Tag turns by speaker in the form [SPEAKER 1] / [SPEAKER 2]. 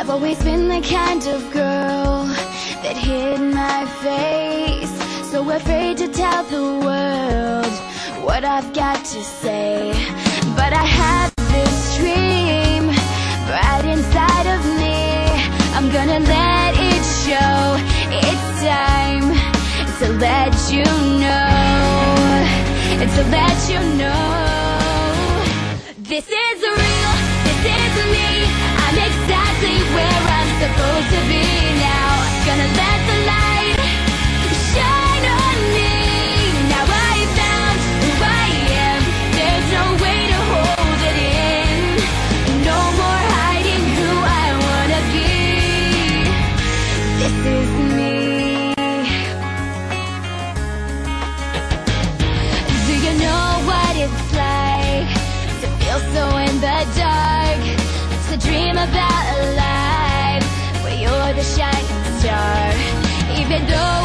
[SPEAKER 1] I've always been the kind of girl that hid my face So afraid to tell the world what I've got to say. But I have this dream right inside of me. I'm gonna let it show It's time to let you know It's To let you know. This is so in the dark? To dream about a life where you're the shining star. Even though